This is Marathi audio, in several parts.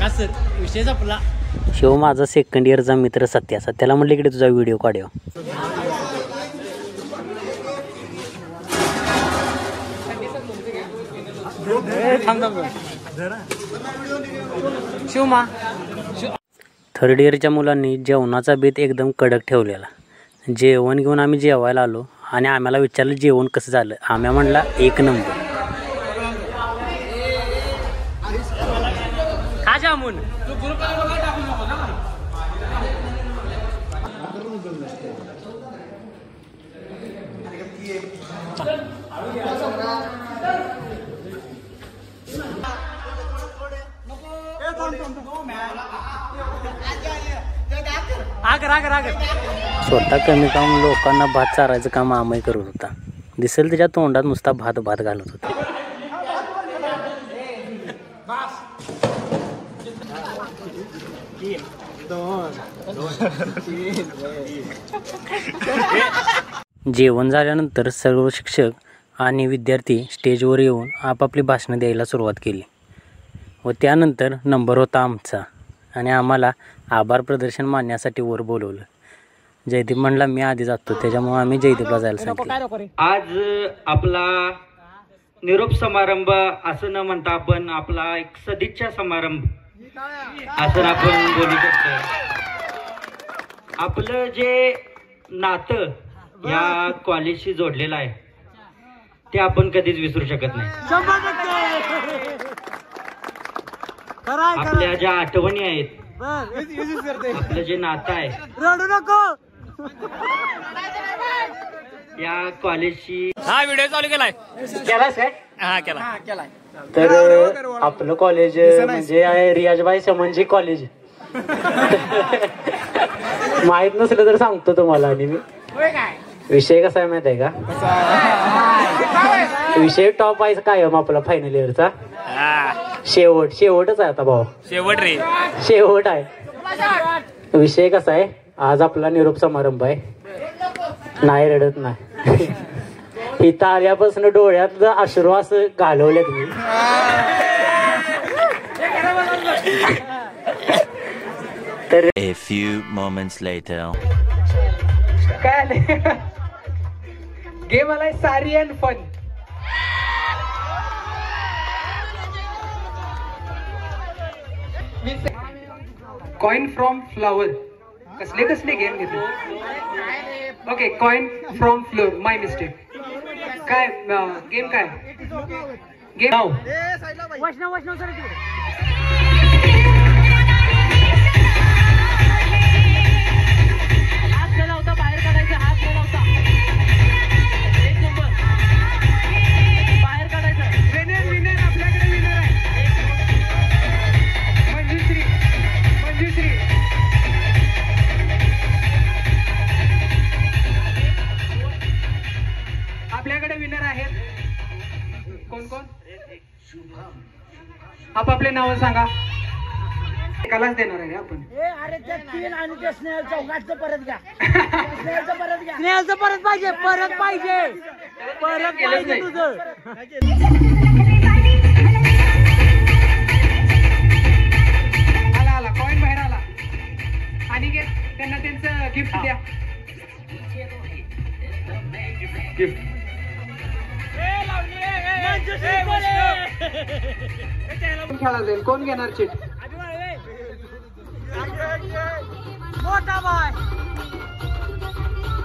कसं विषय आपला शिव माझा सेकंड इयरचा मित्र सत्या. सत्याला म्हटलं इकडे तुझा व्हिडिओ काढव शिवमा. थर्ड इयरच्या मुलांनी जेवणाचा बेत एकदम कडक ठेवलेला. जेवण घेऊन आम्ही जेवायला आलो आणि आम्हाला विचारलं जेवण कसं झालं. आम्ही म्हणला एक नंबर. आगर स्वतः कमी काम लोकांना भात चारायचं काम आम्ही करत होता. दिसेल त्याच्या तोंडात नुसता भात भात घालत होता. जेवण झाल्यानंतर सर्व शिक्षक आणि विद्यार्थी स्टेजवर येऊन आपापली भाषणं द्यायला सुरुवात केली. व त्यानंतर नंबर होता आमचा. आणि आम्हाला आभार प्रदर्शन मानण्यासाठी वर बोलवलं. जयदीप म्हणला मी आधी जातो. त्याच्यामुळे आम्ही जयदीपला जायला सांगितलं. आज आपला निरोप समारंभ असं न म्हणता आपण आपला एक सदिच्छा समारंभ असं आपण बोलू शकतो. आपलं जे नातं या कॉलेजशी जोडलेलं आहे ते आपण कधीच विसरू शकत नाही. आपल्या ज्या आठवणी आहेत आपलं जे नातं आहे रडू नको! या कॉलेजशी हा व्हिडिओ चालू केलाय. केलास काय? हा केला केलाय. तर आपलं कॉलेज म्हणजे आहे रियाजबाई समंजी कॉलेज माहीत नसलं तर सांगतो तुम्हाला आणि मी. विषय कसा आहे माहीत आहे का? विषय टॉप आहे कायम आपला फायनल इयरचा शेवट शेवटच आहे आता भाऊ. शेवट रे. शेवट आहे. विषय कसा आहे? आज आपला निरोप समारंभ आहे. नाही रडत नाही. इथं आल्यापासून डोळ्यात अश्रू असं घालवले तुम्ही तर A few moments later. काय गेम आलाय सारी and fun coin from flower कसले कसले गेम घेतले? Okay coin from floor my mistake काय गेम काय? गेम नाव वैष्णव वैष्णव सर आपापले नाव सांगा. एकालाच देणार आहे आपण. अरे ते तीन आणि ते स्नेहल चौघाटचं परत घ्या. स्नेहलचं परत घ्या. स्नेहलचं परत पाहिजे परत पाहिजे. परत पाहिजे. तुझं. आला आला. कॉइन बाहेर आला. आणि घे. त्यांना त्यांचं गिफ्ट द्या. गिफ्ट खेळा जाईल कोण घेणार चिट मोठा बाय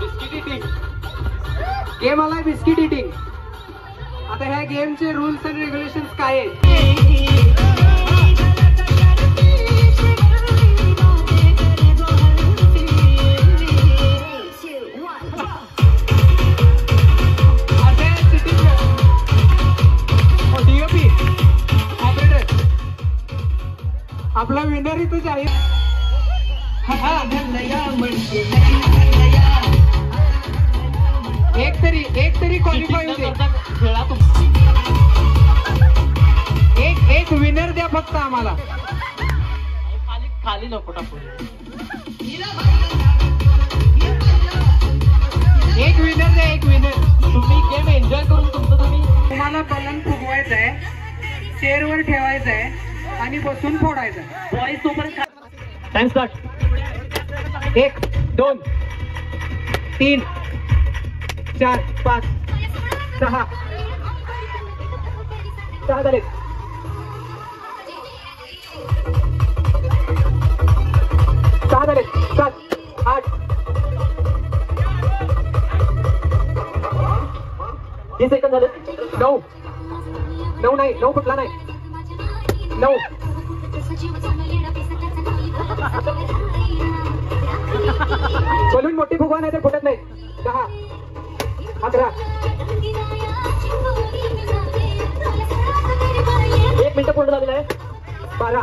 बिस्किट इटिंग गेम आलाय बिस्किट इटिंग आता ह्या गेमचे रूल्स अँड रेग्युलेशन काय आहेत? आपला विनर इथं आहे एक तरी एक तरी क्वालिफाय होते एक एक विनर द्या फक्त आम्हाला. खाली खाली नको टाकू. एक विनर द्या एक विनर तुम्ही गेम एन्जॉय करून तुमचं तुम्ही तुम्हाला पलंग फुगवायचा आहे चेअरवर ठेवायचं आहे आणि बसून फोडायचं. बॉईज तोपर्यंत टाइम स्टार्ट एक दोन तीन चार पाच सहा. सहा झाले. सहा झाले. सात आठ. तीन सेकंद झाले. नऊ. नऊ नाही नऊ कुठला नाही. नऊ बलून मोठी फुगवा नाही तर फुटत नाही. दहा. अकरा. एक मिनिट पूर्ण झालेलं आहे. बारा.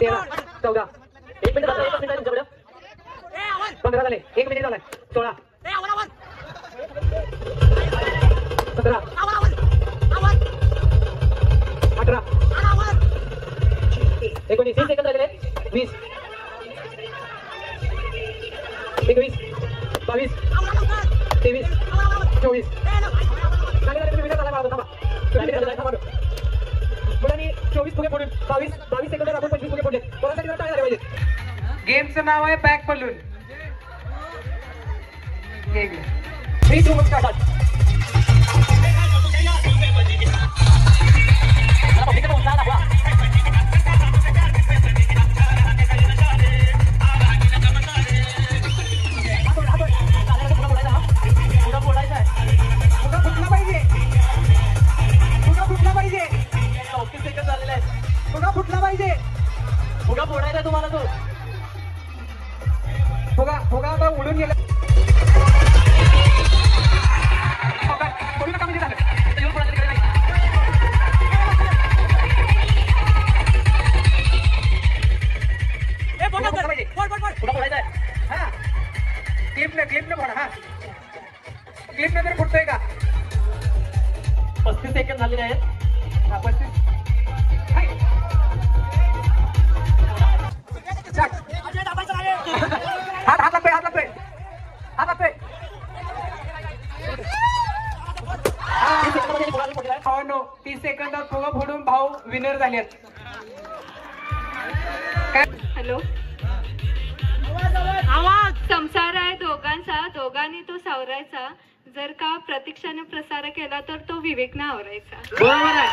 तेरा चौदा. एक मिनिट झालं एकच मिनिट तुमच्याकडे. ए आवाज. पंधरा झाले. एक मिनिट झालाय. सोळा. सतरा. आवाज आवाज. आवाज. अठरा. आवाज. एकोणीस. वीस सेकंद झालेले वीस. थांबा. मुलांनी चोवीस फुगे फोडून बावीस बावीस सेकंदात आपण पंचवीस फुगे फोडले. कोणासाठी टाळ्या पाहिजेत गेमचं नाव आहे back balloon. Three two start फुगा झालेले आहेत. हात हात हात तीस सेकंदात फुगा फोडून भाऊ विनर झालेत काय? हॅलो. आवाज. संसार आहे दोघांचा. दोघांनी तो सावरायचा. जर का प्रतीक्षाने प्रसार केला तर तो विवेकने आवरायचा. बरोबर आहे.